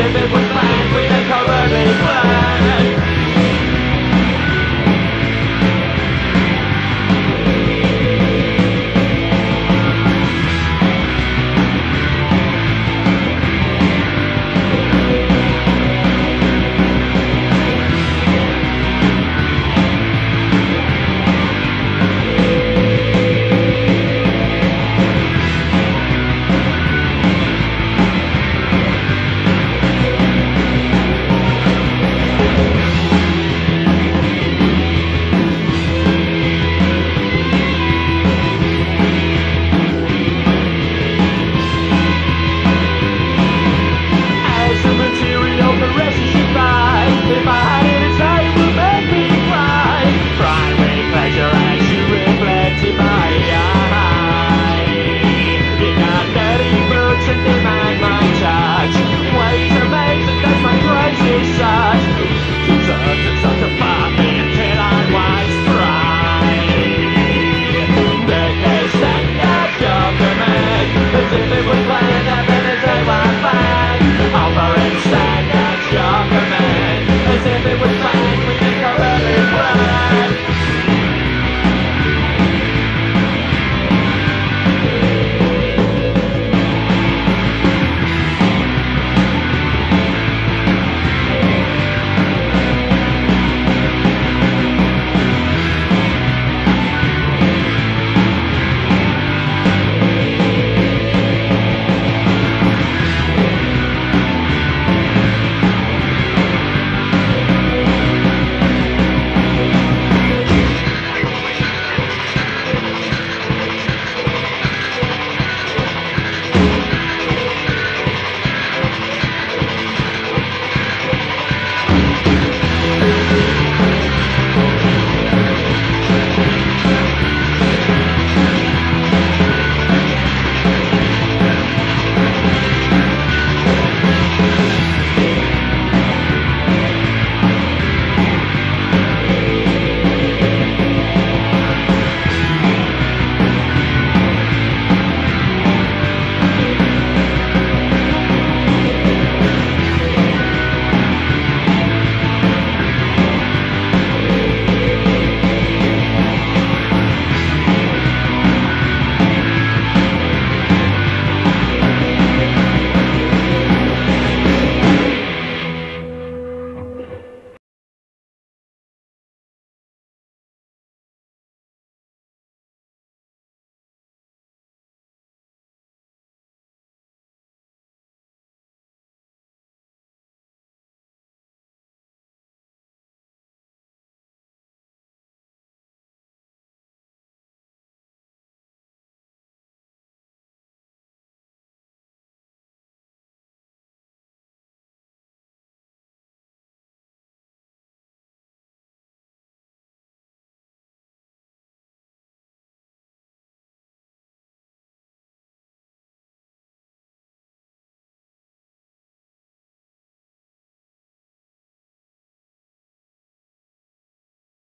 se me vuelva